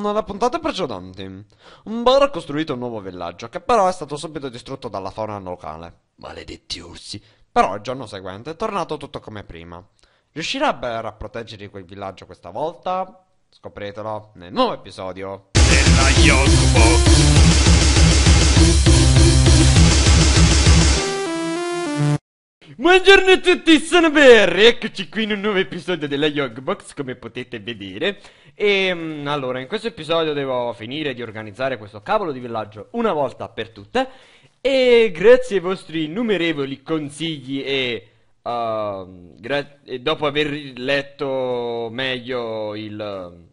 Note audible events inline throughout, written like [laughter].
nelle puntate precedenti, un bar ha costruito un nuovo villaggio che però è stato subito distrutto dalla fauna locale. Maledetti orsi. Però il giorno seguente è tornato tutto come prima. Riuscirà Bear a proteggere quel villaggio questa volta? Scopretelo nel nuovo episodio della Yogbox. Buongiorno a tutti, sono Berry, eccoci qui in un nuovo episodio della Yogbox, come potete vedere. E mm, allora, in questo episodio devo finire di organizzare questo cavolo di villaggio una volta per tutte. E grazie ai vostri innumerevoli consigli e, uh, e dopo aver letto meglio il uh,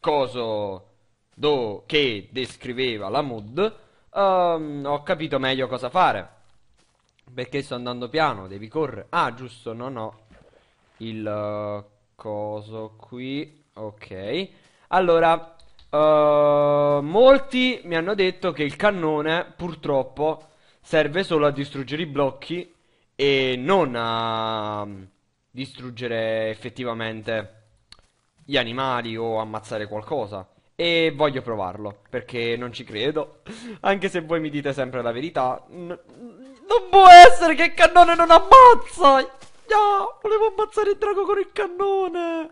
coso do che descriveva la mod, uh, ho capito meglio cosa fare. Perché sto andando piano, devi correre. Ah, giusto, non ho il uh, coso qui. Ok. Allora, uh, molti mi hanno detto che il cannone purtroppo serve solo a distruggere i blocchi e non a distruggere effettivamente gli animali o ammazzare qualcosa. E voglio provarlo, perché non ci credo. [laughs] Anche se voi mi dite sempre la verità. Non può essere che il cannone non ammazza! No, volevo ammazzare il drago con il cannone!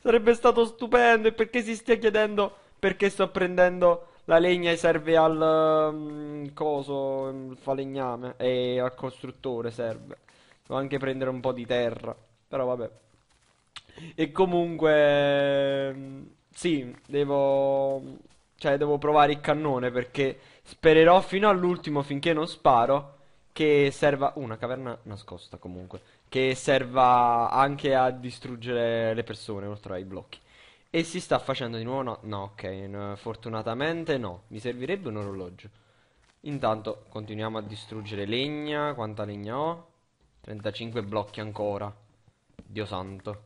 Sarebbe stato stupendo e perché si stia chiedendo perché sto prendendo la legna e serve al um, coso, il falegname e al costruttore serve. Devo anche prendere un po' di terra, però vabbè. E comunque mm, sì, devo cioè devo provare il cannone perché spererò fino all'ultimo finché non sparo che serva una caverna nascosta comunque, che serva anche a distruggere le persone oltre ai blocchi. E si sta facendo di nuovo no, no ok, fortunatamente no, mi servirebbe un orologio. Intanto continuiamo a distruggere legna, quanta legna ho? 35 blocchi ancora. Dio santo.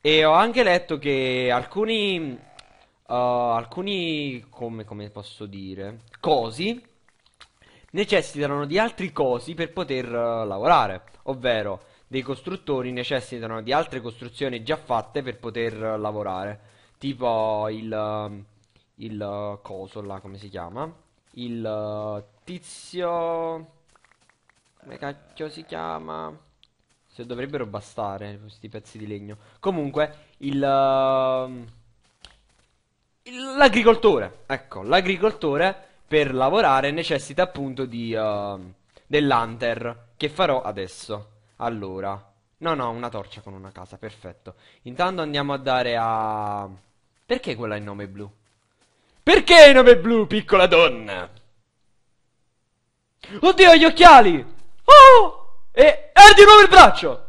E ho anche letto che alcuni uh, alcuni come, come posso dire cosi necessitano di altri cosi per poter uh, lavorare, ovvero dei costruttori necessitano di altre costruzioni già fatte per poter uh, lavorare, tipo il, uh, il coso là, come si chiama? Il tizio... come cacchio si chiama? Se dovrebbero bastare questi pezzi di legno. Comunque, il... L'agricoltore, ecco, l'agricoltore per lavorare necessita appunto di uh, dell'hunter che farò adesso. Allora, no, no, una torcia con una casa, perfetto. Intanto andiamo a dare a Perché quella è il nome blu? Perché il nome blu, piccola donna? Oddio, gli occhiali! Oh! E è di nuovo il braccio!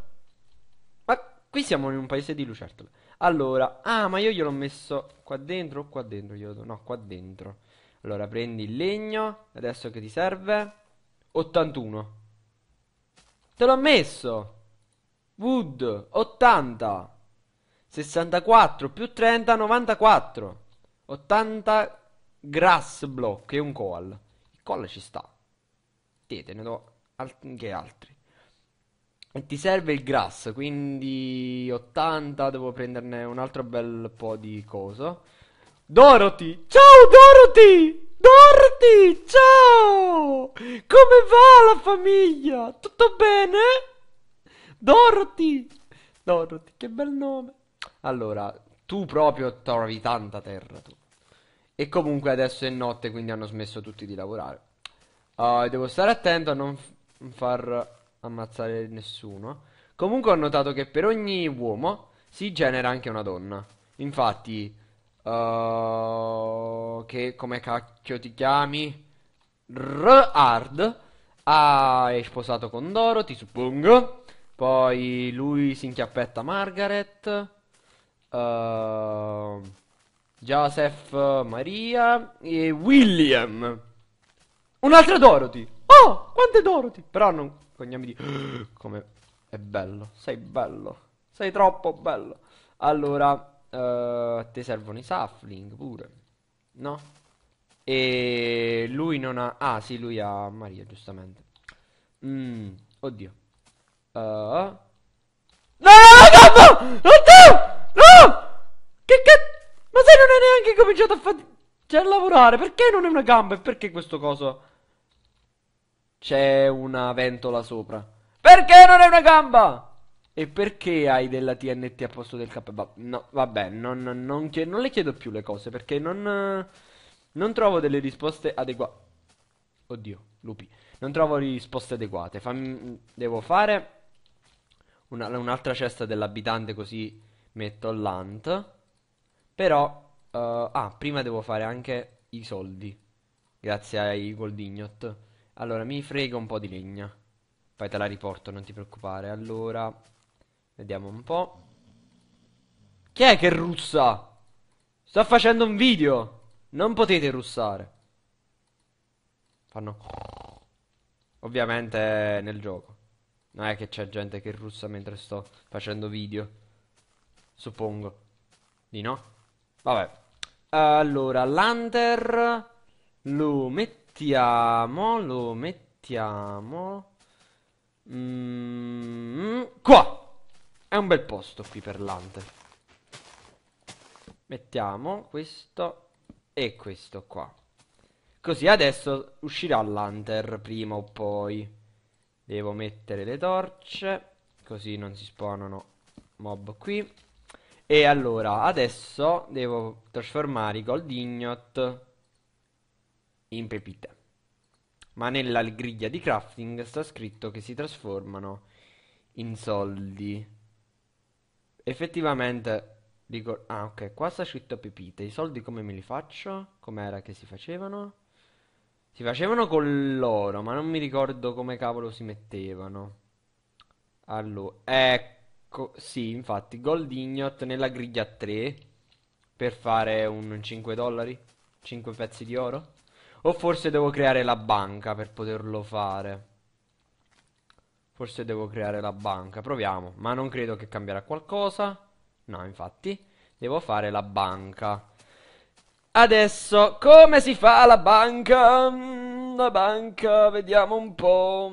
Ma qui siamo in un paese di lucertole. Allora, ah, ma io gliel'ho messo qua dentro o qua dentro? Glielo do. No, qua dentro. Allora prendi il legno, adesso che ti serve? 81. Te l'ho messo. Wood, 80. 64 più 30, 94. 80 grass block e un coal. Il coal ci sta. Te, te ne do anche altri. E ti serve il grass, quindi 80, devo prenderne un altro bel po' di coso. Dorothy! Ciao Dorothy! Dorothy! Ciao! Come va la famiglia? Tutto bene? Dorothy! Dorothy, che bel nome. Allora, tu proprio trovi tanta terra tu. E comunque adesso è notte, quindi hanno smesso tutti di lavorare. Uh, devo stare attento a non far ammazzare nessuno. Comunque ho notato che per ogni uomo si genera anche una donna. Infatti, Uh, che come cacchio ti chiami? R-Hard ah, è sposato con Dorothy, suppongo. Poi lui si inchiappetta Margaret. Uh, Joseph Maria e William. Un'altra Dorothy. Oh, quante Dorothy? Però non cognomi di [gasps] come è bello. Sei bello. Sei troppo bello. Allora Uh, ti servono i Safling pure. No? E lui non ha... Ah, sì, lui ha Maria, giustamente. Mm, oddio. Uh... No, no, no, no, no, no! Che che... Ma sei non hai neanche cominciato a fare... Cioè, a lavorare? Perché non è una gamba? E perché questo coso? C'è una ventola sopra. Perché non è una gamba? E perché hai della TNT a posto del KBA? No, vabbè, non, non, non, non, le chiedo più le cose perché non, non trovo delle risposte adeguate. Oddio, lupi. Non trovo risposte adeguate. Fammi, devo fare un'altra cesta dell'abitante così metto l'ant. Però, uh, ah, prima devo fare anche i soldi. Grazie ai goldignot. Allora, mi frega un po' di legna. Poi te la riporto, non ti preoccupare. Allora, vediamo un po'. Chi è che russa? Sto facendo un video. Non potete russare. Fanno... Ovviamente nel gioco. Non è che c'è gente che russa mentre sto facendo video. Suppongo. Di no? Vabbè. Allora, l'Hunter lo mettiamo. Lo mettiamo. Mm, qua. È un bel posto qui per l'Hunter. Mettiamo questo e questo qua. Così adesso uscirà l'Hunter prima o poi. Devo mettere le torce, così non si spawnano mob qui. E allora, adesso devo trasformare i gold ignot in pepite. Ma nella griglia di crafting sta scritto che si trasformano in soldi. Effettivamente, dico... Ah, ok, qua sta scritto pepite. I soldi come me li faccio? Com'era che si facevano? Si facevano con l'oro, ma non mi ricordo come cavolo si mettevano. Allora, ecco, sì, infatti, Gold Ignot nella griglia 3 per fare un 5 dollari, 5 pezzi di oro. O forse devo creare la banca per poterlo fare. Forse devo creare la banca, proviamo, ma non credo che cambierà qualcosa. No, infatti, devo fare la banca. Adesso, come si fa la banca? Mm, la banca, vediamo un po'.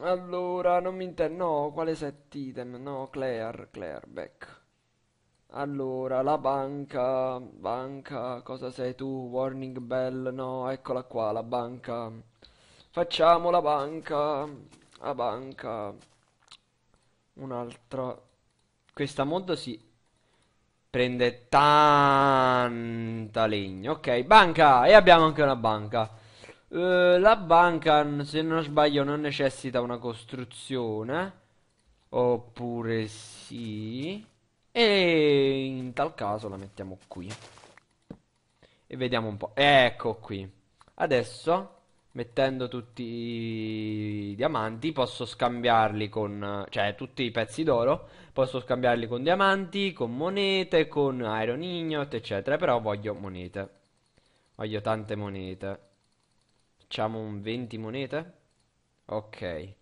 Allora, non mi intendo. No, quale set item? No, Claire, Claire, back. Allora, la banca, banca, cosa sei tu? Warning bell, no, eccola qua, la banca. Facciamo la banca, la banca. Un'altra. Questa mod si Prende tanta legna. Ok, banca. E abbiamo anche una banca. Uh, la banca, se non sbaglio, non necessita una costruzione. Oppure sì. E in tal caso la mettiamo qui. E vediamo un po'. Ecco qui. Adesso mettendo tutti i diamanti posso scambiarli con cioè tutti i pezzi d'oro posso scambiarli con diamanti con monete con iron ignot eccetera però voglio monete. Voglio tante monete. Facciamo un 20 monete? Ok.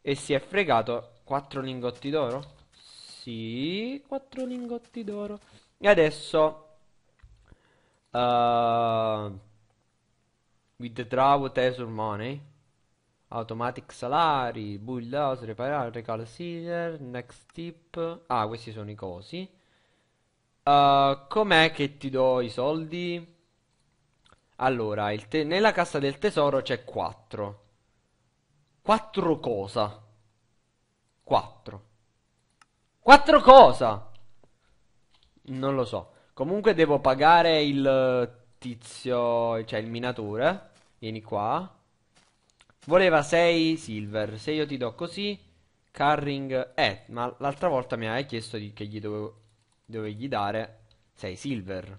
E si è fregato 4 lingotti d'oro? Sì 4 lingotti d'oro. E adesso uh, Withdraw Tesor Money. Automatic salari, bulldozer, reparare, recall sealer, next tip. Ah, questi sono i cosi. Uh, com'è che ti do i soldi? Allora, nella cassa del tesoro c'è 4. 4 cosa? 4. 4 cosa? Non lo so. Comunque devo pagare il tizio, cioè il minatore. Vieni qua. Voleva 6 silver. Se io ti do così, carring... Eh, ma l'altra volta mi hai chiesto di, che gli dovevo, dovegli dare 6 silver.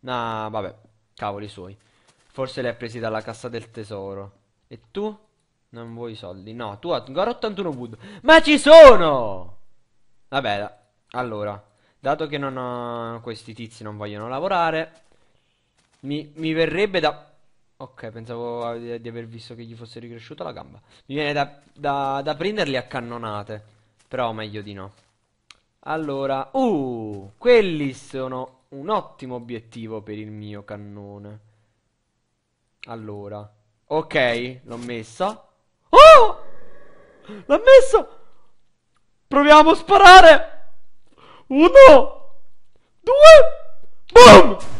Nah, vabbè. Cavoli suoi. Forse li ha presi dalla cassa del tesoro. E tu? Non vuoi soldi? No, tu ancora 81 wood. Ma ci sono! Vabbè, allora. Dato che non ho... questi tizi non vogliono lavorare, mi, mi verrebbe da... Ok, pensavo di, aver visto che gli fosse ricresciuta la gamba. Mi viene da, da, da prenderli a cannonate. Però meglio di no. Allora, uh, quelli sono un ottimo obiettivo per il mio cannone. Allora, ok, l'ho messa. Oh! L'ho messa! Proviamo a sparare! Uno! Due! Boom!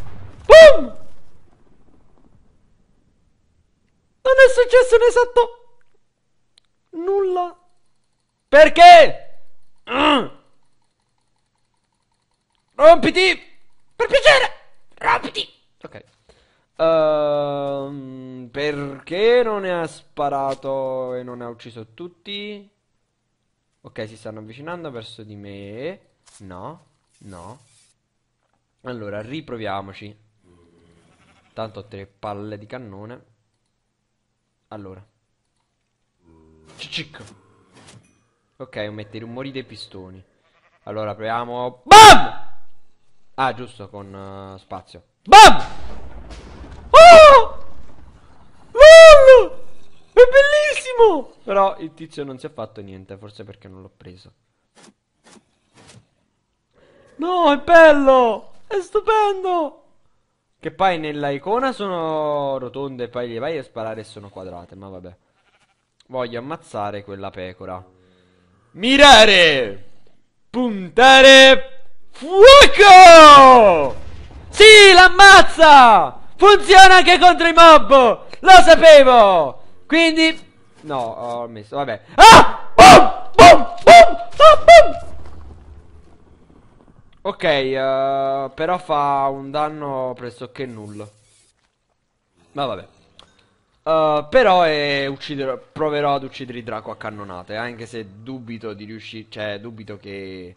Successo un esatto nulla. Perché? Mm. Rompiti! Per piacere! Rompiti! Ok. Ehm, perché non ne ha sparato e non ne ha ucciso tutti? Ok, si stanno avvicinando verso di me. No, no. Allora, riproviamoci. Tanto ho tre palle di cannone. Allora. Cic. Ok, mette i rumori dei pistoni. Allora, proviamo. BAM! Ah, giusto, con uh, spazio. BAM! Oh! Bello! È bellissimo! Però il tizio non si è fatto niente, forse perché non l'ho preso. No, è bello! È stupendo! Che poi nella icona sono rotonde e poi gli vai a sparare e sono quadrate, ma vabbè. Voglio ammazzare quella pecora. Mirare! Puntare! Fuoco! Sì, l'ammazza! Funziona anche contro i mob! Lo sapevo! Quindi... No, ho messo, vabbè. Ah! Boom! Boom! Boom! Ah, boom! Ok, uh, però fa un danno pressoché nullo. Ma vabbè. Uh, però uccidere, proverò ad uccidere il draco a cannonate, anche se dubito di riuscire, cioè dubito che...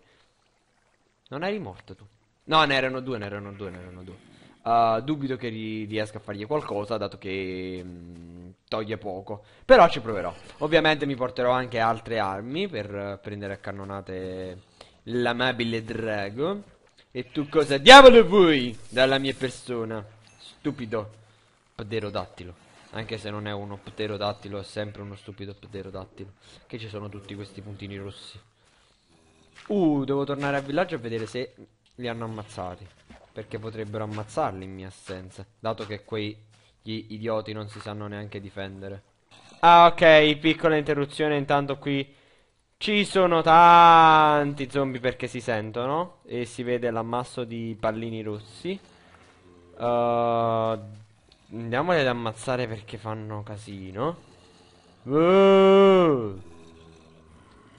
Non eri morto tu? No, ne erano due, ne erano due, ne erano due. Uh, dubito che ri riesca a fargli qualcosa, dato che mh, mm, toglie poco. Però ci proverò. Ovviamente mi porterò anche altre armi per uh, prendere a cannonate l'amabile drago. E tu cosa diavolo vuoi dalla mia persona? Stupido pterodattilo. Anche se non è uno pterodattilo, è sempre uno stupido pterodattilo. Che ci sono tutti questi puntini rossi. Uh, devo tornare al villaggio a vedere se li hanno ammazzati. Perché potrebbero ammazzarli in mia assenza. Dato che quei gli idioti non si sanno neanche difendere. Ah, ok, piccola interruzione. Intanto qui ci sono tanti zombie perché si sentono. E si vede l'ammasso di pallini rossi. Uh, andiamoli ad ammazzare perché fanno casino. Uh,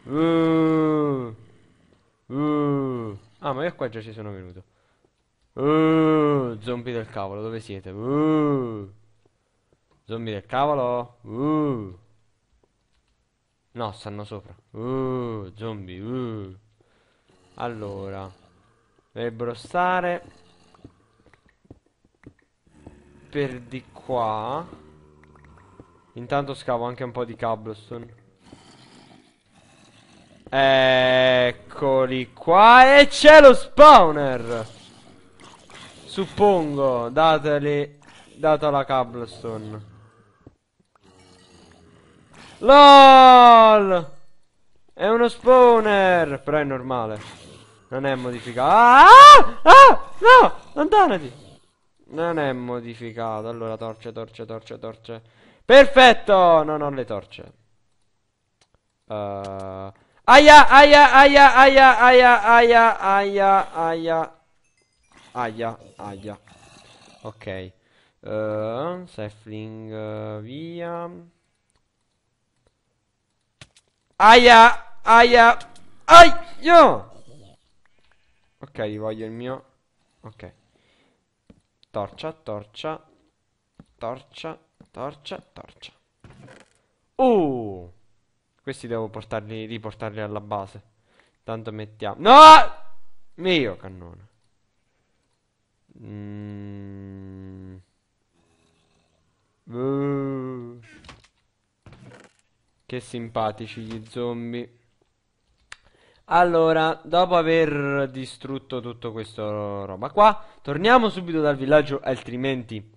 uh, uh. Ah, ma io qua già ci sono venuto. Uh, zombie del cavolo, dove siete? Uh. Zombie del cavolo? Uh. No, stanno sopra. Uh, zombie. Uh. Allora. Dovrebbero stare. Per di qua. Intanto scavo anche un po' di cobblestone. Eccoli qua. E c'è lo spawner. Suppongo, dateli, data la cobblestone. LOL! È uno spawner, però è normale. Non è modificato. Ah! Ah! No! Allontanati! Non è modificato. Allora, torce, torce, torce, torce. Perfetto! Non ho le torce. Uh... Aia, aia, aia, aia, aia, aia, aia, aia. Aia, aia. Ok. Uh, Seffling uh, via. Aia, aia, aia. Ok, voglio il mio. Ok. Torcia, torcia, torcia, torcia, torcia. Uh! Questi devo portarli, riportarli alla base. Tanto mettiamo... No! Mio cannone. Mm. Uh. Che simpatici gli zombie. Allora, dopo aver distrutto tutto questo roba qua, torniamo subito dal villaggio, altrimenti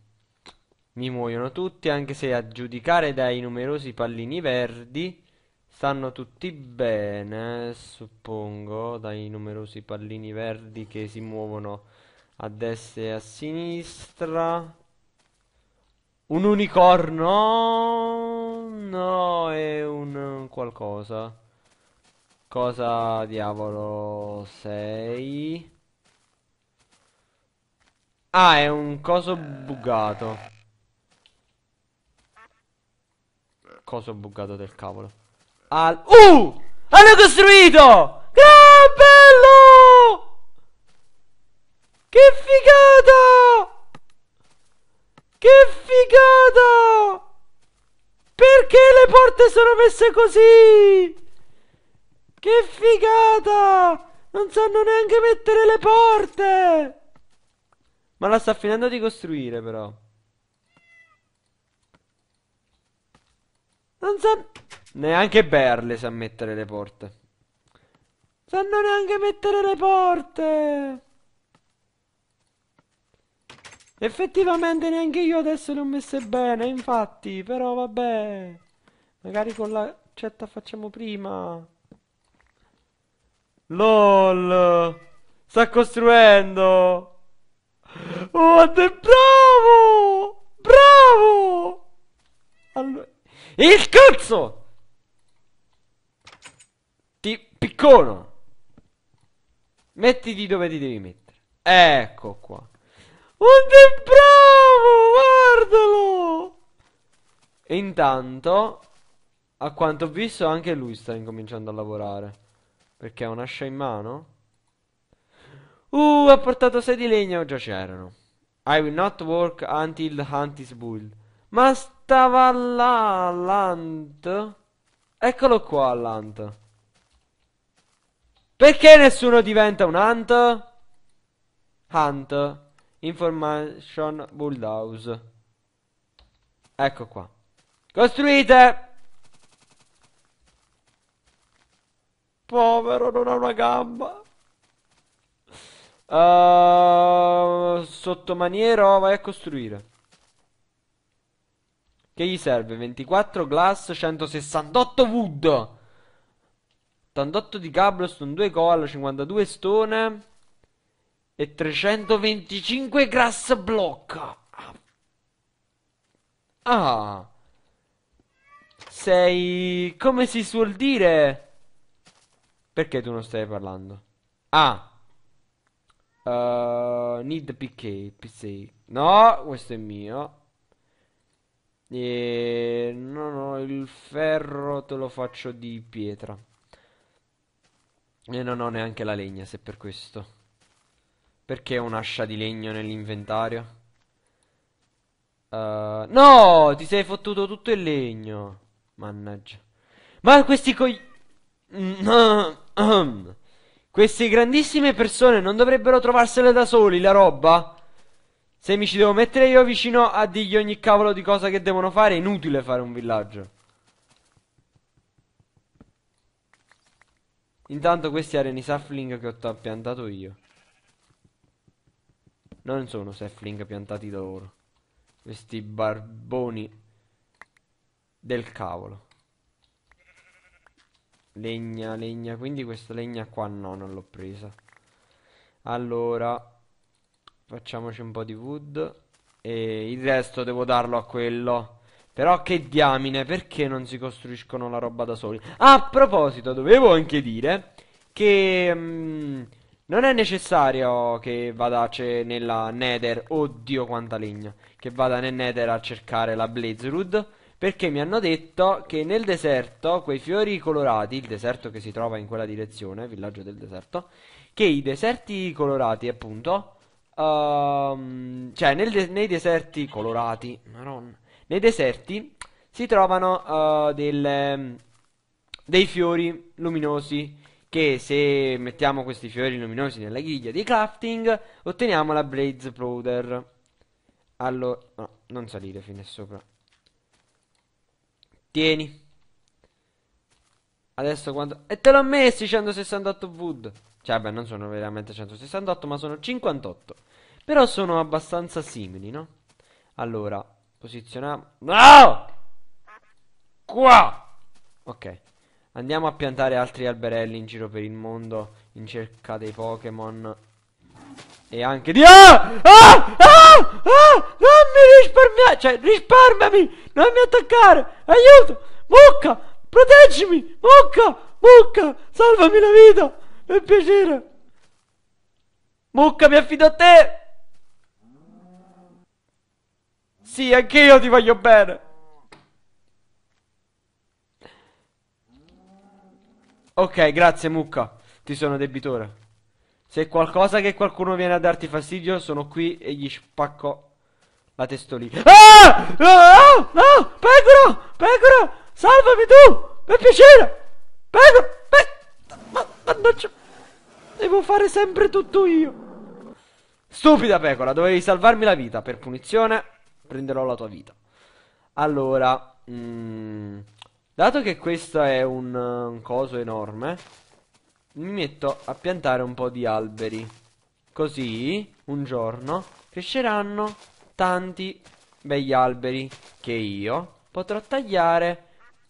mi muoiono tutti, anche se a giudicare dai numerosi pallini verdi stanno tutti bene, suppongo, dai numerosi pallini verdi che si muovono a destra e a sinistra. Un unicorno? No, è un qualcosa. Cosa diavolo sei? Ah, è un coso buggato. Cosa ho buggato del cavolo? Al... Uh! Hanno costruito! Che bello! Che figata! Che figata! Perché sono messe così? Che figata! Non sanno neanche mettere le porte! Ma la sta finendo di costruire però. Non sa... Neanche Berle sa mettere le porte. Sanno neanche mettere le porte. Effettivamente neanche io adesso le ho messe bene, infatti, però vabbè. Magari con la cetta facciamo prima. LOL. Sta costruendo. Oh, è bravo! Bravo! Allora... Il cazzo! Ti piccono. Mettiti dove ti devi mettere. Ecco qua. Quanto è bravo! Guardalo! E intanto, a quanto ho visto, anche lui sta incominciando a lavorare. Perché ha un'ascia in mano? Uh, ha portato 6 di legno, già c'erano. I will not work until the hunt is built. Ma stava là, l'ant. Eccolo qua, l'ant. Perché nessuno diventa un hunt? Hunt. Information Bullhouse. Ecco qua. Costruite! Povero, non ha una gamba. Uh, sottomaniero, vai a costruire. Che gli serve? 24 glass, 168 wood. 88 di cobblestone, 2 coal, 52 stone e 325 grass block. Ah. Sei... come si suol dire? Perché tu non stai parlando? Ah. Uh, need PK, PC. No, questo è mio. E no, no, il ferro te lo faccio di pietra. E non ho neanche la legna, se per questo. Perché ho un'ascia di legno nell'inventario? Uh, no, ti sei fottuto tutto il legno. Mannaggia. Ma questi coi... Queste grandissime persone non dovrebbero trovarsele da soli la roba? Se mi ci devo mettere io vicino a dirgli ogni cavolo di cosa che devono fare, è inutile fare un villaggio. Intanto questi erano i sapling che ho piantato io. Non sono sapling piantati da loro. Questi barboni del cavolo. Legna, legna. Quindi questa legna qua no, non l'ho presa. Allora, Facciamoci un po' di wood. E il resto devo darlo a quello. Però che diamine, perché non si costruiscono la roba da soli? Ah, a proposito, dovevo anche dire che um, non è necessario che vada nella Nether. Oddio, quanta legna. Che vada nel Nether a cercare la Blazerood. Perché mi hanno detto che nel deserto, quei fiori colorati, il deserto che si trova in quella direzione, villaggio del deserto, che i deserti colorati, appunto, Um, cioè, de nei deserti colorati, Maronna, nei deserti si trovano uh, delle, dei fiori luminosi che se mettiamo questi fiori luminosi nella griglia di crafting otteniamo la Blaze Powder. Allora, no, non salire fino sopra. Tieni. Adesso quando... E te l'ho messi 168 wood. Cioè, beh, non sono veramente 168, ma sono 58. Però sono abbastanza simili, no? Allora, posizioniamo... No! Qua! Ok. Andiamo a piantare altri alberelli in giro per il mondo in cerca dei Pokémon. E anche di... Ah! Ah! Ah, ah, non mi risparmiare, cioè risparmiami, non mi attaccare, aiuto, mucca, proteggimi, mucca, mucca, salvami la vita, per piacere. Mucca, mi affido a te. Sì, anch'io ti voglio bene. Ok, grazie Mucca, ti sono debitore. Se qualcosa che qualcuno viene a darti fastidio, sono qui e gli spacco la testolina. Ah! Ah! Ah! Pecora! Pecora! Salvami tu! Per piacere! Pecora! Pe... Mannaggia! Devo fare sempre tutto io. Stupida pecora, dovevi salvarmi la vita. Per punizione prenderò la tua vita. Allora, mm, dato che questo è un, un coso enorme, mi metto a piantare un po' di alberi. Così, un giorno, cresceranno tanti begli alberi che io potrò tagliare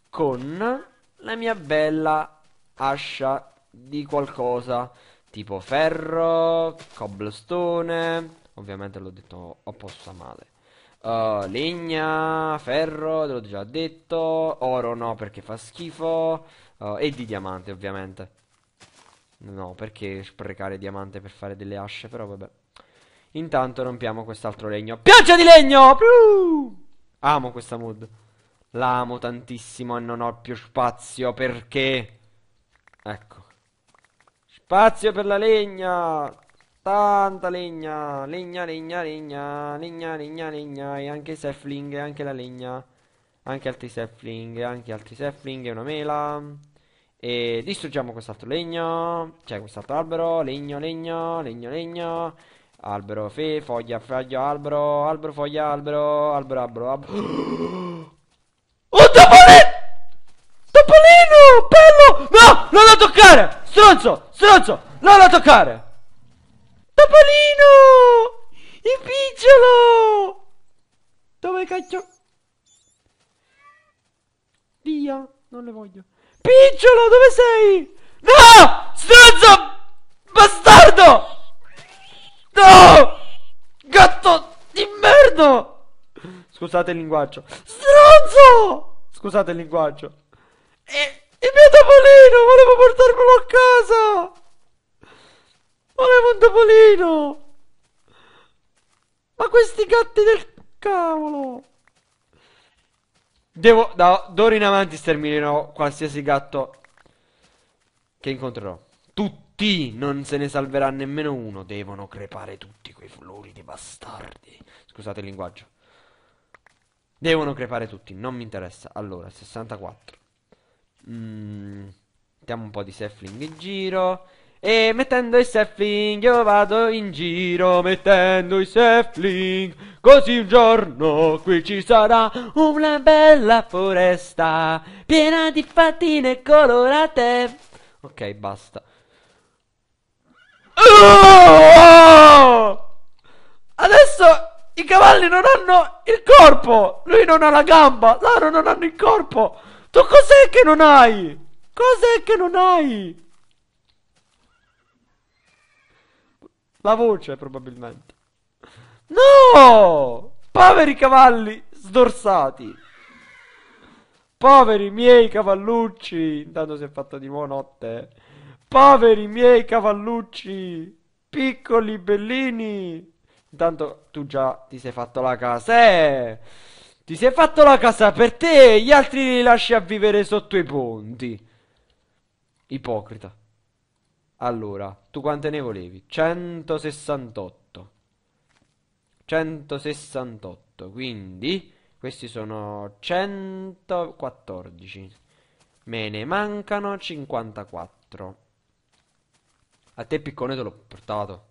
con la mia bella ascia di qualcosa tipo ferro, cobblestone, ovviamente l'ho detto opposto a male. Uh, legna, ferro, te l'ho già detto, oro no perché fa schifo, uh, e di diamante ovviamente. No, perché sprecare diamante per fare delle asce, però vabbè. Intanto rompiamo quest'altro legno. Pioggia di legno! Piu! Amo questa mood. L'amo tantissimo e non ho più spazio perché... Ecco. Spazio per la legna! Tanta legna! Legna, legna, legna, legna, legna, legna, e anche i sapling, e anche la legna. Anche altri sapling, anche altri sapling, e una mela. E distruggiamo quest'altro legno. Cioè quest'altro albero. Legno, legno, legno, legno. Albero, fe, foglia, foglia, albero, albero, foglia, albero, albero, albero, albero. [gasps] Un topolino! Topolino! Bello! No! Non lo toccare! Stronzo! Stronzo! Non lo toccare! Topolino! Il picciolo! Dove cacchio? Via, non le voglio. Picciolo, dove sei? No! Stronzo! Bastardo! No! Gatto di merda! Scusate il linguaggio. Stronzo! Scusate il linguaggio. E il mio topolino! Volevo portarmelo a casa! Volevo un topolino! Ma questi gatti del cavolo! Devo, da d'ora in avanti sterminerò qualsiasi gatto che incontrerò. Tutti, non se ne salverà nemmeno uno. Devono crepare tutti quei floridi bastardi. Scusate il linguaggio. Devono crepare tutti, non mi interessa. Allora, 64. Mm, mettiamo un po' di Seffling in giro. E mettendo i Seffling io vado in giro mettendo i Seffling Così un giorno qui ci sarà una bella foresta Piena di fattine colorate Ok basta oh! Adesso i cavalli non hanno il corpo Lui non ha la gamba Loro non hanno il corpo Tu cos'è che non hai? Cos'è che non hai? La voce, probabilmente. No! Poveri cavalli sdorsati. Poveri miei cavallucci. Intanto si è fatta di nuovo notte. Poveri miei cavallucci. Piccoli bellini. Intanto tu già ti sei fatto la casa. Eh! Ti sei fatto la casa per te. Gli altri li lasci a vivere sotto i ponti. Ipocrita. Allora, tu quante ne volevi? 168. 168, quindi questi sono 114. Me ne mancano 54. A te piccone te l'ho portato.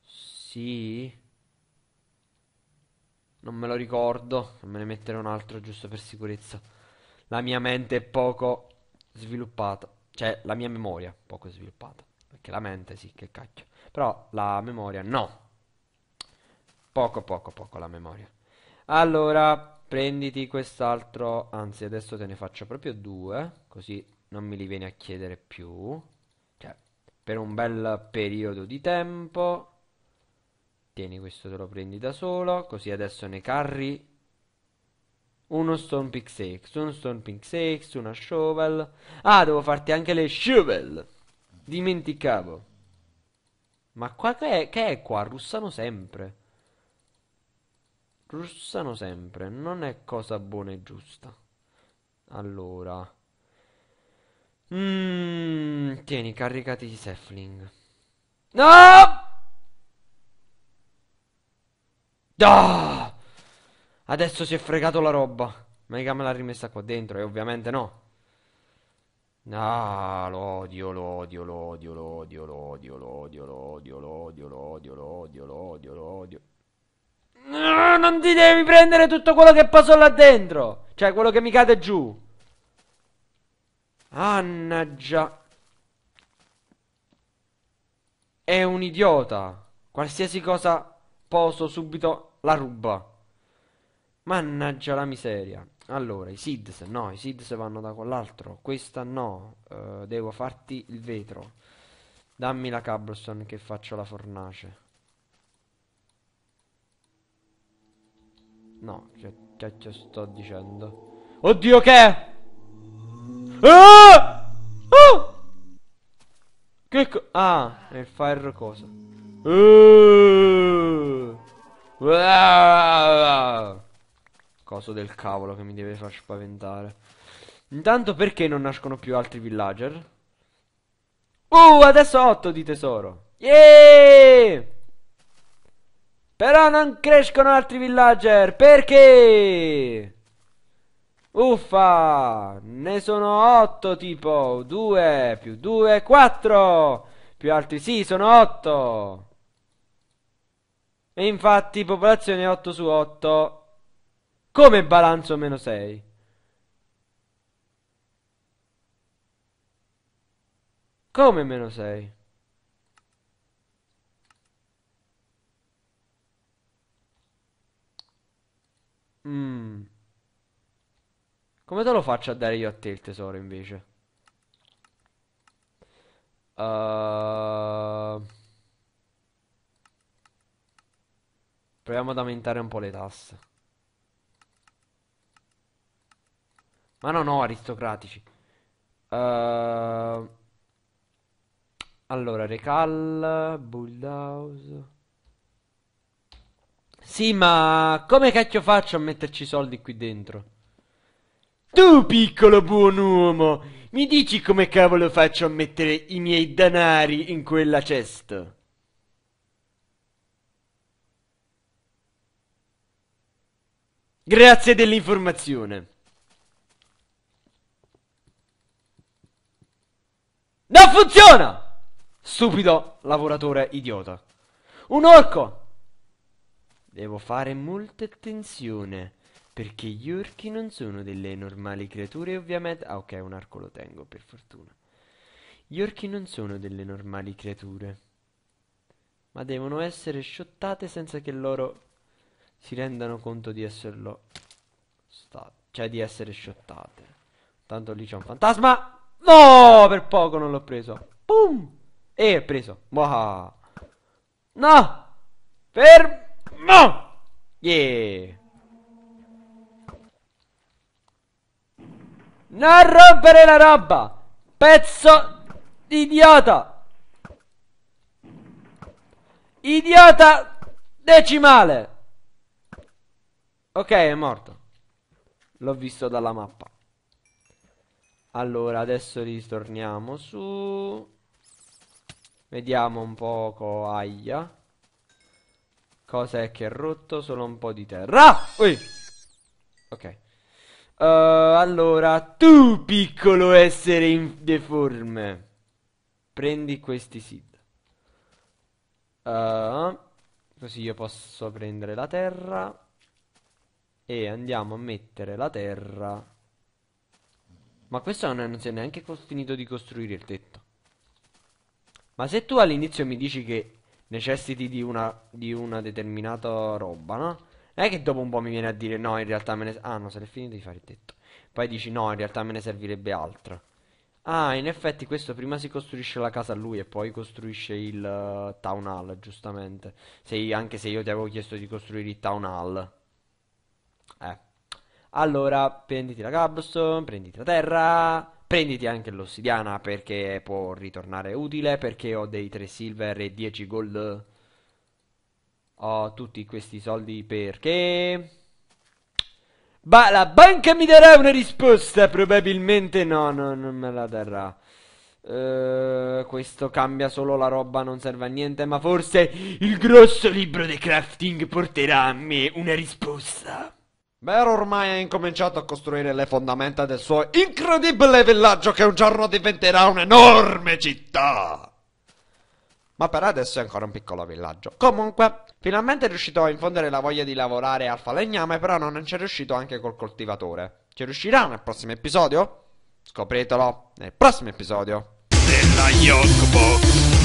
Sì. Non me lo ricordo. Me ne metterò un altro giusto per sicurezza. La mia mente è poco sviluppata. Cioè, la mia memoria, poco sviluppata. Perché la mente sì, che cacchio. Però la memoria no. Poco, poco, poco la memoria. Allora, prenditi quest'altro. Anzi, adesso te ne faccio proprio due. Così non me li vieni a chiedere più. Cioè, per un bel periodo di tempo. Tieni, questo te lo prendi da solo. Così adesso ne carri uno Stone Pickaxe, uno Stone Pickaxe, una Shovel. Ah, devo farti anche le Shovel. Dimenticavo. Ma qua che è, che è qua? Russano sempre. Russano sempre. Non è cosa buona e giusta. Allora. Mmm, tieni, caricati di Seffling. No! Ah! Adesso si è fregato la roba. Mica me l'ha rimessa qua dentro e ovviamente no. Ah, lo odio, lo odio, lo odio, lo odio, lo odio, lo odio, lo odio, lo odio, lo odio, lo odio, lo odio, lo odio. No, non ti devi prendere tutto quello che passo là dentro. Cioè, quello che mi cade giù. Annaggia. È un idiota. Qualsiasi cosa poso subito la ruba. Mannaggia la miseria. Allora, i seeds, no, i seeds vanno da quell'altro. Questa no, uh, devo farti il vetro. Dammi la cobblestone che faccio la fornace. No, che cacchio sto dicendo? Oddio che? Ah! Ah! Che co Ah, è il fire cosa? Uh! Ah! Coso del cavolo che mi deve far spaventare. Intanto perché non nascono più altri villager? Uh, adesso ho 8 di tesoro. Yeah! Però non crescono altri villager. Perché? Uffa! Ne sono 8 tipo. 2 più 2, 4. Più altri, sì, sono 8. E infatti popolazione 8 su 8. Come balanzo meno 6? Come meno 6? Mmm. Come te lo faccio a dare io a te il tesoro invece? Uh... Proviamo ad aumentare un po' le tasse. Ma no, no, aristocratici. Uh, allora, Recal, Bullhouse. Sì, ma come cacchio faccio a metterci soldi qui dentro? Tu, piccolo buon uomo, mi dici come cavolo faccio a mettere i miei danari in quella cesta? Grazie dell'informazione. Non funziona! Stupido lavoratore idiota. Un orco! Devo fare molta attenzione. Perché gli orchi non sono delle normali creature, ovviamente. Ah, ok, un arco lo tengo, per fortuna. Gli orchi non sono delle normali creature. Ma devono essere sciottate senza che loro si rendano conto di esserlo. State. Cioè, di essere sciottate. Tanto lì c'è un fantasma. No, per poco non l'ho preso. Boom. E ho preso. Wow. No. Fermo. Yeah. Non rompere la roba. Pezzo di idiota. Idiota decimale. Ok, è morto. L'ho visto dalla mappa. Allora, adesso ritorniamo su... Vediamo un poco aia. Cosa è che è rotto? Solo un po' di terra. Ui! Ok. Uh, allora, tu piccolo essere deforme. Prendi questi seed. Uh, così io posso prendere la terra. E andiamo a mettere la terra ma questo non, si è neanche finito di costruire il tetto. Ma se tu all'inizio mi dici che necessiti di una, di una determinata roba, no? Non è che dopo un po' mi viene a dire no, in realtà me ne... Ah, no, se l'è finito di fare il tetto. Poi dici no, in realtà me ne servirebbe altro. Ah, in effetti questo prima si costruisce la casa a lui e poi costruisce il uh, town hall, giustamente. Se, anche se io ti avevo chiesto di costruire il town hall. Eh. Allora, prenditi la cobblestone, prenditi la terra, prenditi anche l'ossidiana perché può ritornare utile, perché ho dei 3 silver e 10 gold. Ho tutti questi soldi perché... Ma la banca mi darà una risposta? Probabilmente no, no, non me la darà. Uh, questo cambia solo la roba, non serve a niente, ma forse il grosso libro di crafting porterà a me una risposta. Vero ormai ha incominciato a costruire le fondamenta del suo incredibile villaggio che un giorno diventerà un'enorme città. Ma per adesso è ancora un piccolo villaggio. Comunque, finalmente è riuscito a infondere la voglia di lavorare al falegname, però non ci è riuscito anche col coltivatore. Ci riuscirà nel prossimo episodio? Scopritelo nel prossimo episodio della Yogbox.